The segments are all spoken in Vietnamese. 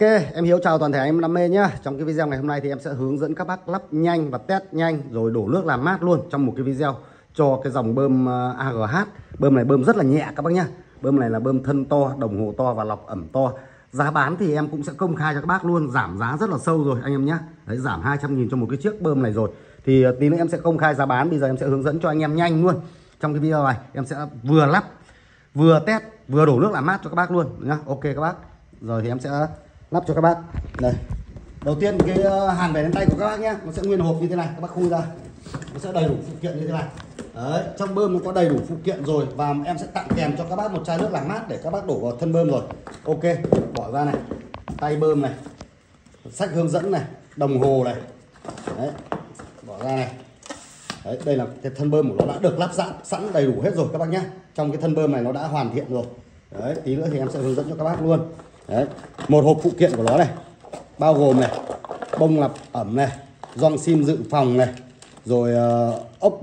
Ok, em Hiếu chào toàn thể anh em đam mê nhá. Trong cái video ngày hôm nay thì em sẽ hướng dẫn các bác lắp nhanh và test nhanh rồi đổ nước làm mát luôn trong một cái video cho cái dòng bơm ờ, AGH. Bơm này bơm rất là nhẹ các bác nhá. Bơm này là bơm thân to, đồng hồ to và lọc ẩm to. Giá bán thì em cũng sẽ công khai cho các bác luôn, giảm giá rất là sâu rồi anh em nhá. Đấy giảm 200 000 cho một cái chiếc bơm này rồi. Thì ờ, tí nữa em sẽ công khai giá bán, bây giờ em sẽ hướng dẫn cho anh em nhanh luôn. Trong cái video này em sẽ vừa lắp vừa test vừa đổ nước làm mát cho các bác luôn nhá. Ok các bác. Rồi thì em sẽ lắp cho các bác. Đây. Đầu tiên cái ờ, hàn hàng về đến tay của các bác nhé. Nó sẽ nguyên hộp như thế này. Các bác khui ra. Nó sẽ đầy đủ phụ kiện như thế này. Đấy, trong bơm nó có đầy đủ phụ kiện rồi và em sẽ tặng kèm cho các bác một chai nước làm mát để các bác đổ vào thân bơm rồi. Ok bỏ ra này. Tay bơm này. Sách hướng dẫn này. Đồng hồ này. Đấy, bỏ ra này. Đấy, đây là cái thân bơm của nó đã được lắp sẵn sẵn đầy đủ hết rồi các bác nhé. Trong cái thân bơm này nó đã hoàn thiện rồi. Đấy, tí nữa thì em sẽ hướng dẫn cho các bác luôn. Đấy. một hộp phụ kiện của nó này bao gồm này bông lọc ẩm này gioăng sim dự phòng này rồi uh, ốc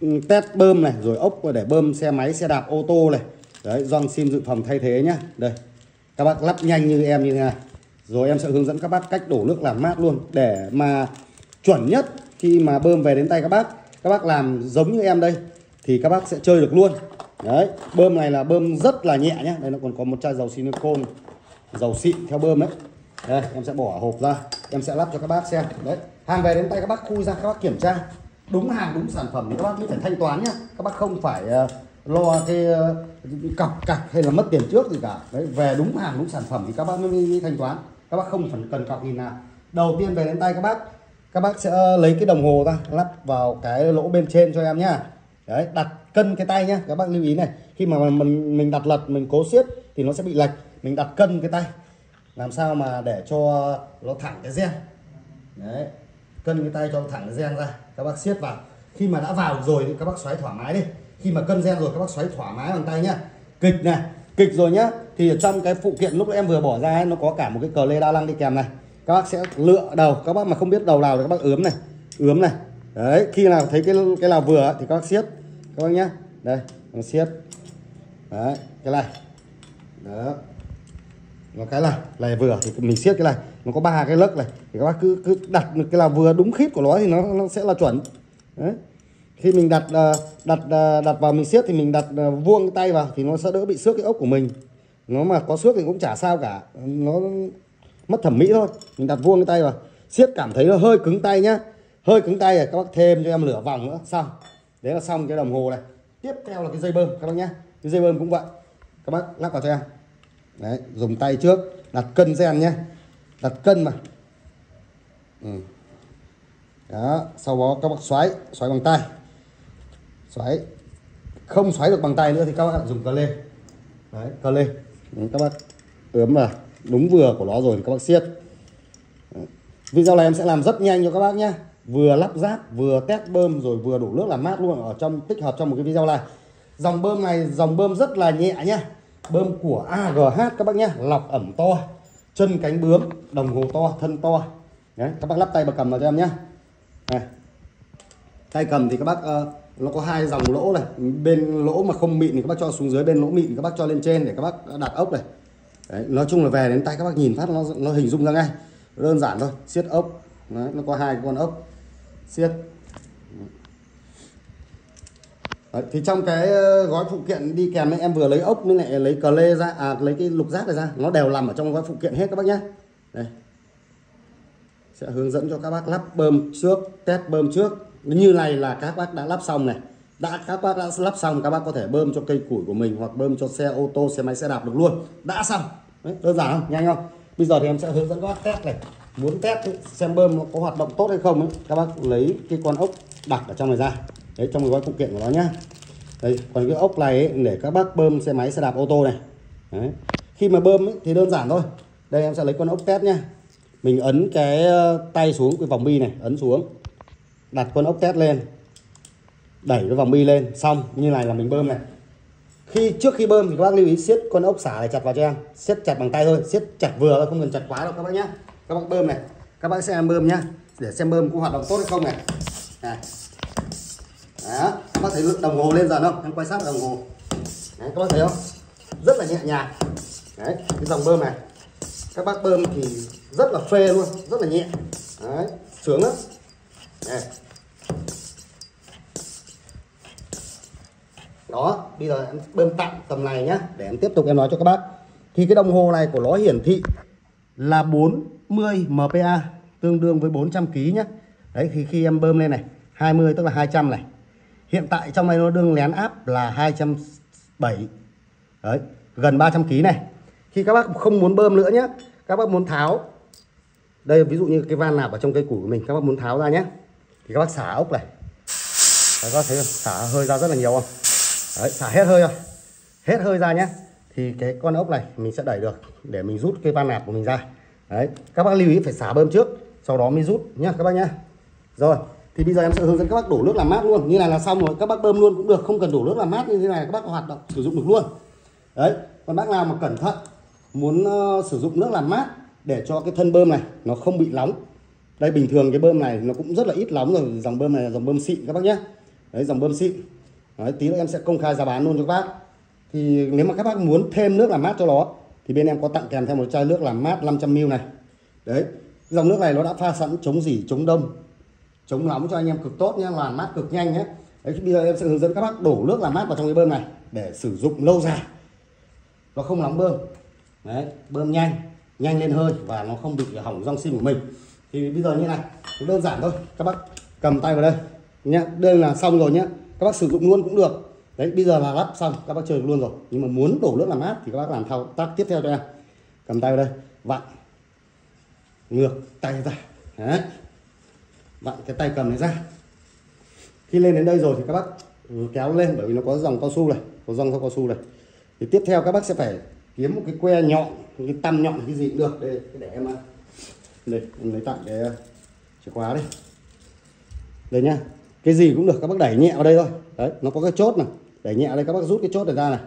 ừ, test bơm này rồi ốc để bơm xe máy xe đạp ô tô này. Đấy gioăng sim dự phòng thay thế nhá. Đây. Các bác lắp nhanh như em như thế này. Rồi em sẽ hướng dẫn các bác cách đổ nước làm mát luôn. Để mà chuẩn nhất khi mà bơm về đến tay các bác các bác làm giống như em đây thì các bác sẽ chơi được luôn. Đấy bơm này là bơm rất là nhẹ nhé đây nó còn có một chai dầu silicon dầu xịn theo bơm đấy đây em sẽ bỏ hộp ra em sẽ lắp cho các bác xem. Đấy hàng về đến tay các bác khui ra các bác kiểm tra. Đúng hàng đúng sản phẩm thì các bác mới phải thanh toán nhá. Các bác không phải uh, lo cái uh, cọc cạch hay là mất tiền trước gì cả. Đấy về đúng hàng đúng sản phẩm thì các bác mới, mới thanh toán. Các bác không phải cần cọc gì nào. Đầu tiên về đến tay các bác các bác sẽ lấy cái đồng hồ ra lắp vào cái lỗ bên trên cho em nhá. Đấy đặt cân cái tay nhá. Các bác lưu ý này khi mà mình mình đặt lật mình cố siết thì nó sẽ bị lệch mình đặt cân cái tay. Làm sao mà để cho nó thẳng cái gen? Đấy cân cái tay cho thẳng cái gen ra. Các bác siết vào. Khi mà đã vào rồi thì các bác xoáy thoải mái đi. Khi mà cân gen rồi các bác xoáy thoải mái bằng tay nhá. Kịch này kịch rồi nhá. Thì ở trong cái phụ kiện lúc em vừa bỏ ra ấy, nó có cả một cái cờ lê đa năng đi kèm này. Các bác sẽ lựa đầu. Các bác mà không biết đầu nào thì các bác ướm này. Ướm này. Đấy khi nào thấy cái cái nào vừa thì các bác siết. Các bác nhá. Đây siết. Đấy cái này. Đó nó cái này này vừa, thì mình siết cái này, nó có ba cái lấc này, thì các bác cứ cứ đặt cái là vừa đúng khít của nó thì nó nó sẽ là chuẩn. Đấy. Khi mình đặt ờ, đặt ờ, đặt vào mình siết thì mình đặt ờ, vuông cái tay vào thì nó sẽ đỡ bị xước cái ốc của mình. Nó mà có xước thì cũng chả sao cả, nó mất thẩm mỹ thôi. Mình đặt vuông cái tay vào, siết cảm thấy nó hơi cứng tay nhá. Hơi cứng tay rồi các bác thêm cho em lửa vòng nữa, xong. Đấy là xong cái đồng hồ này. Tiếp theo là cái dây bơm, các bác nhá. Cái dây bơm cũng vậy. Các bác lắp vào cho em đấy dùng tay trước đặt cân gen nhé. Đặt cân mà ừ. đó sau đó các bác xoáy xoáy bằng tay. Xoáy. Không xoáy được bằng tay nữa thì các bác dùng cờ lê. Đấy cờ lê. Đấy, các bác ướm vào. Đúng vừa của nó rồi thì các bác siết. Đấy. video này em sẽ làm rất nhanh cho các bác nhé. Vừa lắp ráp vừa test bơm rồi vừa đổ nước làm mát luôn ở trong tích hợp trong một cái video này. Dòng bơm này dòng bơm rất là nhẹ nhá bơm của AGH các bác nhé lọc ẩm to chân cánh bướm đồng hồ to thân to. Đấy các bác lắp tay vào cầm vào cho em nhé này. tay cầm thì các bác uh, nó có hai dòng lỗ này. Bên lỗ mà không mịn thì các bác cho xuống dưới bên lỗ mịn thì các bác cho lên trên để các bác đặt ốc này. Đấy, nói chung là về đến tay các bác nhìn phát nó nó hình dung ra ngay. Đơn giản thôi siết ốc. Đấy, nó có hai con ốc. Siết. Đấy, thì trong cái ờ, gói phụ kiện đi kèm ấy, em vừa lấy ốc với lại lấy cờ lê ra à lấy cái lục giác này ra nó đều nằm ở trong gói phụ kiện hết các bác nhé đây. Sẽ hướng dẫn cho các bác lắp bơm trước test bơm trước. Như này là các bác đã lắp xong này đã các bác đã lắp xong các bác có thể bơm cho cây củi của mình hoặc bơm cho xe ô tô xe máy xe đạp được luôn. Đã xong. Đấy, đơn giản không? Nhanh không? Bây giờ thì em sẽ hướng dẫn các bác test này. Muốn test xem bơm nó có hoạt động tốt hay không ấy, các bác lấy cái con ốc đặt ở trong này ra đấy trong cái gói phụ kiện của nó nhá. Đây còn cái ốc này ấy, để các bác bơm xe máy xe đạp ô tô này. Đấy. khi mà bơm ấy, thì đơn giản thôi. Đây em sẽ lấy con ốc test nhá. Mình ấn cái ờ, tay xuống cái vòng bi này ấn xuống. Đặt con ốc test lên. Đẩy cái vòng bi lên xong như này là mình bơm này. Khi trước khi bơm thì các bác lưu ý siết con ốc xả này chặt vào cho em. Siết chặt bằng tay thôi siết chặt vừa thôi không cần chặt quá đâu các bác nhé. các bác bơm này. Các bác xem bơm nhá để xem bơm có hoạt động tốt hay không này. Này đó, các bác thấy đồng hồ lên dần không? Em quay sát đồng hồ. Đấy, các bác thấy không? Rất là nhẹ nhàng. Đấy, cái dòng bơm này. Các bác bơm thì rất là phê luôn, rất là nhẹ. Đấy, sướng lắm. Đấy. đó, bây giờ em bơm tạm tầm này nhá, để em tiếp tục em nói cho các bác. Thì cái đồng hồ này của nó hiển thị là 40 MPa tương đương với 400 kg nhá. Đấy thì khi em bơm lên này 20 tức là 200 này hiện tại trong này nó đương lén áp là 207 đấy gần 300 kg này. Khi các bác không muốn bơm nữa nhé các bác muốn tháo. Đây ví dụ như cái van nạp ở trong cây củ của mình các bác muốn tháo ra nhé. Thì các bác xả ốc này. Đấy, các bác thấy không? xả hơi ra rất là nhiều không? Đấy xả hết hơi rồi hết hơi ra nhé. Thì cái con ốc này mình sẽ đẩy được để mình rút cái van nạp của mình ra. Đấy các bác lưu ý phải xả bơm trước sau đó mới rút nhá các bác nhá. Rồi thì bây giờ em sẽ hướng dẫn các bác đổ nước làm mát luôn. Như này là xong rồi. Các bác bơm luôn cũng được. Không cần đổ nước làm mát như thế này các bác hoạt động sử dụng được luôn. Đấy. Còn bác nào mà cẩn thận muốn uh, sử dụng nước làm mát để cho cái thân bơm này nó không bị nóng. Đây bình thường cái bơm này nó cũng rất là ít nóng rồi. Dòng bơm này là dòng bơm xịn các bác nhé. Đấy dòng bơm xịn. Đấy, tí nữa em sẽ công khai giá bán luôn cho các bác. Thì nếu mà các bác muốn thêm nước làm mát cho nó thì bên em có tặng kèm theo một chai nước làm mát 500ml này. Đấy. Dòng nước này nó đã pha sẵn chống dỉ chống đông chống nóng cho anh em cực tốt nhé làm mát cực nhanh nhé đấy, bây giờ em sẽ hướng dẫn các bác đổ nước làm mát vào trong cái bơm này để sử dụng lâu dài. Nó không nóng bơm. Đấy, bơm nhanh nhanh lên hơi và nó không bị hỏng rong sim của mình. Thì bây giờ như này đơn giản thôi. Các bác cầm tay vào đây. Nhé đây là xong rồi nhé các bác sử dụng luôn cũng được. Đấy, bây giờ là lắp xong, các bác chơi luôn rồi. Nhưng mà muốn đổ nước làm mát thì các bác làm thao tác tiếp theo cho em. Cầm tay vào đây, vặn. Ngược tay ra. Đấy vặn cái tay cầm này ra. Khi lên đến đây rồi thì các bác ừ, kéo lên bởi vì nó có dòng cao su này, có dòng cao su này. Thì tiếp theo các bác sẽ phải kiếm một cái que nhọn cái tăm nhọn, cái gì cũng được đây để em à, đây, em lấy tặng cái à, chìa khóa đây. Đây nhá, cái gì cũng được, các bác đẩy nhẹ vào đây thôi. Đấy, nó có cái chốt này. Đẩy nhẹ đây, các bác rút cái chốt này ra này.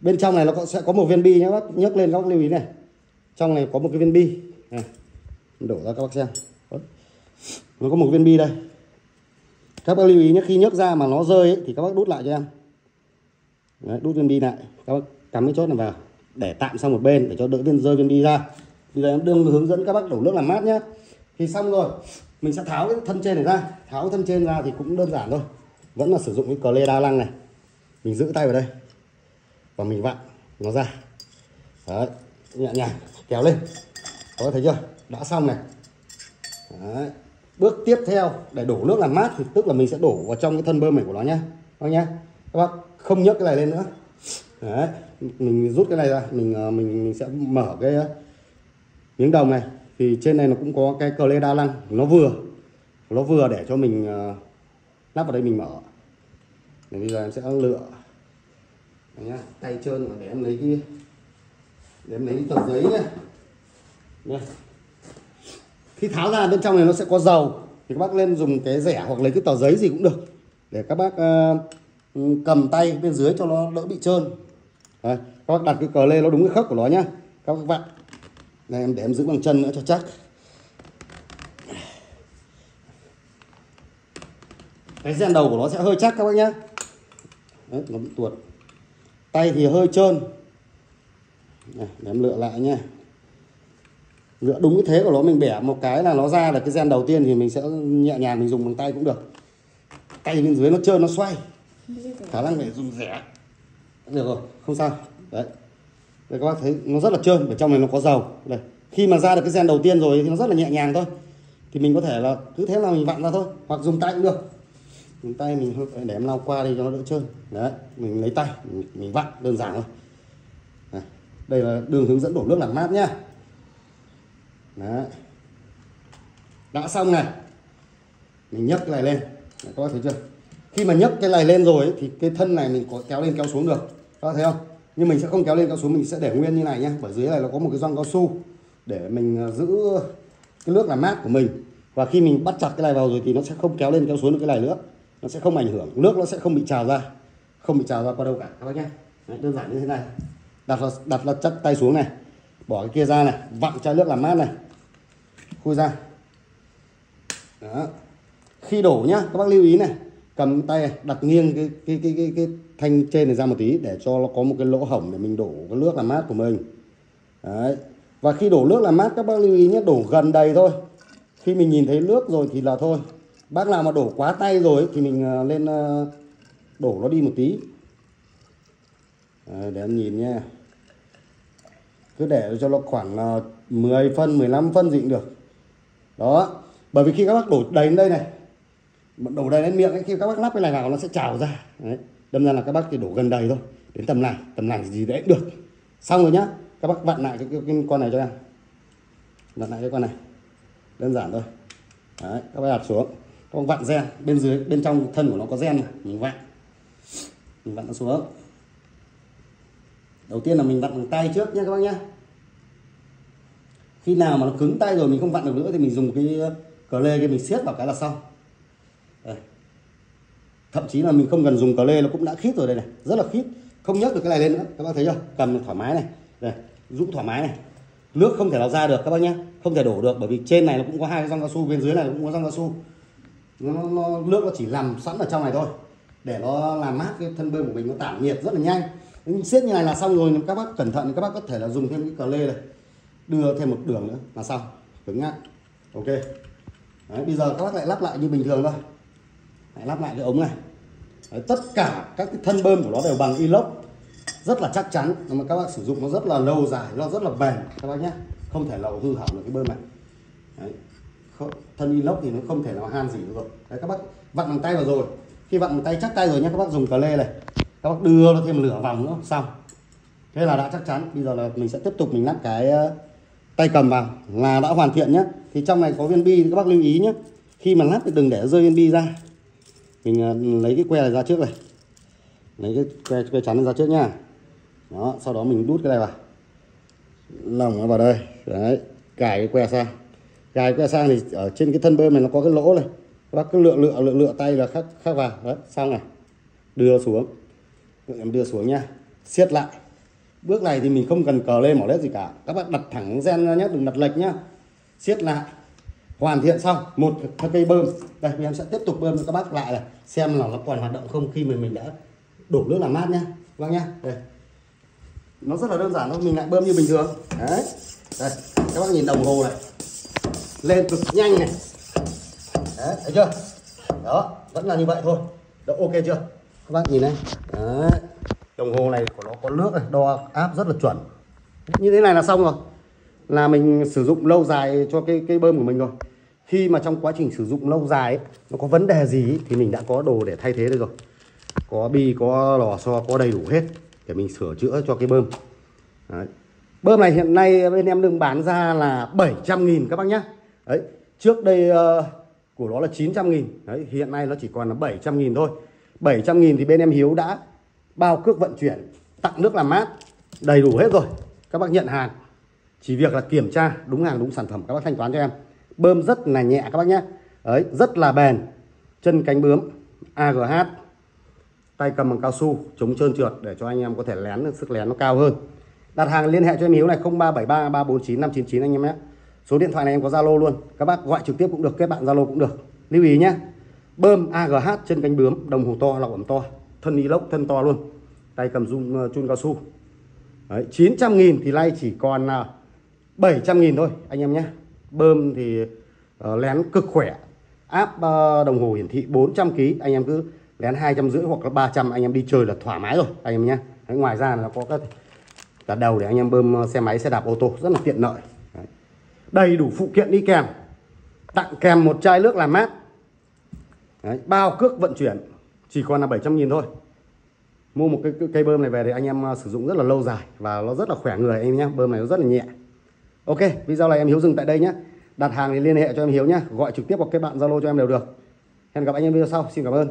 Bên trong này nó sẽ có một viên bi nhé bác nhấc lên, các bác lưu ý này. Trong này có một cái viên bi. Này. đổ ra các bác xem nó có một viên bi đây. Các bác lưu ý nhé khi nhấc ra mà nó rơi ấy, thì các bác đút lại cho em. Đấy, đút viên bi lại. Các bác cắm cái chốt này vào để tạm sang một bên để cho đỡ viên rơi viên bi ra. Bây giờ em đương hướng dẫn các bác đổ nước làm mát nhé. Thì xong rồi mình sẽ tháo cái thân trên này ra. Tháo thân trên ra thì cũng đơn giản thôi. Vẫn là sử dụng cái cờ lê đa lăng này. Mình giữ tay vào đây. Và mình vặn nó ra. Đấy nhẹ nhàng kéo lên. Có thấy chưa? Đã xong này. Đấy bước tiếp theo, để đổ nước làm mát thì tức là mình sẽ đổ vào trong cái thân bơm này của nó nhá. Các nhá. Các bác, không nhấc cái này lên nữa. Đấy, mình rút cái này ra, mình ờ, mình mình sẽ mở cái ờ, miếng đồng này. Thì trên này nó cũng có cái cờ lê đa lăng, nó vừa. Nó vừa để cho mình ờ, lắp vào đây mình mở. Để bây giờ em sẽ lựa. Đấy nhá. Tay trơn để em lấy cái, để em lấy cái tờ giấy nhá. Đây khi tháo ra bên trong này nó sẽ có dầu. Thì các bác lên dùng cái rẻ hoặc lấy cái tờ giấy gì cũng được. Để các bác uh, cầm tay bên dưới cho nó đỡ bị trơn. Đấy, các bác đặt cái cờ lê nó đúng cái khớp của nó nhá. Các bác này đây em để em giữ bằng chân nữa cho chắc. Cái gen đầu của nó sẽ hơi chắc các bác nhá. Đấy, nó bị tuột. Tay thì hơi trơn. Để em lựa lại nha lựa đúng cái thế của nó mình bẻ một cái là nó ra là cái gen đầu tiên thì mình sẽ nhẹ nhàng mình dùng bằng tay cũng được. Tay bên dưới nó trơn nó xoay. Khả năng phải dùng rẻ. Được rồi không sao. Đấy. Đây các bác thấy nó rất là trơn ở trong này nó có dầu. Đây khi mà ra được cái gen đầu tiên rồi thì nó rất là nhẹ nhàng thôi. Thì mình có thể là cứ thế là mình vặn ra thôi hoặc dùng tay cũng được. Dùng tay mình để em lau qua đi cho nó đỡ trơn. Đấy mình lấy tay mình, mình vặn đơn giản thôi. Đây là đường hướng dẫn đổ nước làm mát nhá đấy. Đã xong này. Mình nhấc cái này lên. Đấy, các bác thấy chưa? Khi mà nhấc cái này lên rồi ấy, thì cái thân này mình có kéo lên kéo xuống được. Các bác thấy không? Nhưng mình sẽ không kéo lên kéo xuống mình sẽ để nguyên như này nhé bởi dưới này nó có một cái gioăng cao su để mình à, giữ cái nước làm mát của mình. Và khi mình bắt chặt cái này vào rồi thì nó sẽ không kéo lên kéo xuống được cái này nữa. Nó sẽ không ảnh hưởng. Nước nó sẽ không bị trào ra. Không bị trào ra qua đâu cả. Các bác nhé Đấy, đơn giản như thế này. Đặt là đặt là chắc tay xuống này. Bỏ cái kia ra này. Vặn chai nước làm mát này khui ra. Đó. Khi đổ nhá các bác lưu ý này. Cầm tay đặt nghiêng cái cái cái cái, cái thanh trên này ra một tí để cho nó có một cái lỗ hổng để mình đổ cái nước làm mát của mình. Đấy. Và khi đổ nước làm mát các bác lưu ý nhé đổ gần đầy thôi. Khi mình nhìn thấy nước rồi thì là thôi. Bác nào mà đổ quá tay rồi thì mình ờ, lên ờ, đổ nó đi một tí. Đấy, để em nhìn nha cứ để cho nó khoảng ờ, 10 phân 15 phân gì cũng được đó. Bởi vì khi các bác đổ đầy đến đây này đổ đầy đến miệng ấy, khi các bác lắp cái này vào nó sẽ trào ra. Đấy. đâm ra là các bác thì đổ gần đầy thôi đến tầm này tầm này gì đấy được. Xong rồi nhá các bác vặn lại cái, cái, cái con này cho em. Vặn lại cái con này. Đơn giản thôi. Đấy các bác đặt xuống. Các bác vặn gen bên dưới bên trong thân của nó có gen này, mình vặn. Mình vặn nó xuống. Đầu tiên là mình vặn bằng tay trước nhé các bác nhé khi nào mà nó cứng tay rồi mình không vặn được nữa thì mình dùng cái ờ, cờ lê cái mình siết vào cái là xong. Đây. thậm chí là mình không cần dùng cờ lê nó cũng đã khít rồi đây này. Rất là khít. Không nhấc được cái này lên nữa. Các bác thấy chưa? Cầm thoải mái này. Đây rũ thoải mái này. Nước không thể nào ra được các bác nhé không thể đổ được bởi vì trên này nó cũng có hai răng cao su bên dưới này cũng có răng cao su. Nó, nó nước nó chỉ làm sẵn ở trong này thôi. Để nó làm mát cái thân bơm của mình nó tản nhiệt rất là nhanh. Siết như này là xong rồi. Các bác cẩn thận các bác có thể là dùng thêm cái cờ lê này đưa thêm một đường nữa. Là xong cứng nhá. Ok. Đấy, bây giờ các bác lại lắp lại như bình thường thôi. Lại lắp lại cái ống này. Đấy, tất cả các cái thân bơm của nó đều bằng inox. Rất là chắc chắn. Nhưng mà các bác sử dụng nó rất là lâu dài nó rất là bền. Các bác nhé không thể nào hư hỏng được cái bơm này. Đấy. thân inox thì nó không thể nào han gì được rồi. Đấy, các bác vặn bằng tay vào rồi. Khi vặn bằng tay chắc tay rồi nhé các bác dùng cờ lê này. Các bác đưa nó thêm lửa vòng nữa. Xong. Thế là đã chắc chắn. Bây giờ là mình sẽ tiếp tục mình lắp cái tay cầm vào là đã hoàn thiện nhé thì trong này có viên bi các bác lưu ý nhé khi mà lắp thì đừng để rơi viên bi ra. Mình ờ, lấy cái que này ra trước này. Lấy cái que, que chắn ra trước nha đó sau đó mình đút cái này vào. Lồng nó vào đây. Đấy cài cái que sang. Cài cái que sang thì ở trên cái thân bơm này nó có cái lỗ này. Các bác cứ lựa lựa lựa lựa tay là khắc khắc vào. Đấy xong này. Đưa xuống. Em đưa xuống nha siết lại bước này thì mình không cần cờ lên mỏ lết gì cả. Các bạn đặt thẳng gen nhé đừng đặt lệch nhá. Siết lại. Hoàn thiện xong. Một cây bơm. Đây, em sẽ tiếp tục bơm cho các bác lại này. Xem là nó còn hoạt động không khi mà mình đã đổ nước làm mát nhá. Vâng nhá. Đây. Nó rất là đơn giản thôi, mình lại bơm như bình thường. Đấy. Đây, các bác nhìn đồng hồ này. Lên cực nhanh này. Đấy, thấy chưa? Đó, vẫn là như vậy thôi. Đó, ok chưa? Các bác nhìn đây đấy đồng hồ này của nó có nước này đo áp rất là chuẩn như thế này là xong rồi là mình sử dụng lâu dài cho cái cây bơm của mình rồi khi mà trong quá trình sử dụng lâu dài ấy, nó có vấn đề gì ấy, thì mình đã có đồ để thay thế được rồi có bi có lò xo có đầy đủ hết để mình sửa chữa cho cái bơm Đấy. bơm này hiện nay bên em đừng bán ra là 700 nghìn các bác nhá Đấy. trước đây uh, của nó là 900 nghìn Đấy. hiện nay nó chỉ còn là 700 nghìn thôi 700 nghìn thì bên em Hiếu đã bao cước vận chuyển, tặng nước làm mát, đầy đủ hết rồi. Các bác nhận hàng. Chỉ việc là kiểm tra đúng hàng, đúng sản phẩm, các bác thanh toán cho em. Bơm rất là nhẹ các bác nhé. Ấy rất là bền. Chân cánh bướm AGH tay cầm bằng cao su, chống trơn trượt để cho anh em có thể lén được, sức lén nó cao hơn. Đặt hàng liên hệ cho em Hiếu này 0373 349 599 anh em nhé. Số điện thoại này em có Zalo luôn. Các bác gọi trực tiếp cũng được, kết bạn Zalo cũng được. Lưu ý nhé. Bơm AGH chân cánh bướm, đồng hồ to, lọc ẩm to thân inox thân to luôn. Tay cầm dung uh, ờ, chun cao su. Đấy, 900 nghìn thì nay chỉ còn ờ, uh, 700 nghìn thôi anh em nhé. Bơm thì uh, lén cực khỏe. Áp uh, đồng hồ hiển thị 400 kg anh em cứ lén hai trăm rưỡi hoặc là 300 anh em đi chơi là thoải mái rồi anh em nhé. Đấy, ngoài ra là có các cả đầu để anh em bơm xe máy xe đạp ô tô rất là tiện lợi. Đấy. đầy đủ phụ kiện đi kèm. Tặng kèm một chai nước làm mát. Đấy, bao cước vận chuyển chỉ còn là 700 nghìn thôi. Mua một cái cây bơm này về thì anh em à, sử dụng rất là lâu dài và nó rất là khỏe người anh em nhé bơm này nó rất là nhẹ. Ok, video này em Hiếu dừng tại đây nhé đặt hàng thì liên hệ cho em Hiếu nhé gọi trực tiếp hoặc kết bạn Zalo cho em đều được. Hẹn gặp anh em video sau. Xin cảm ơn.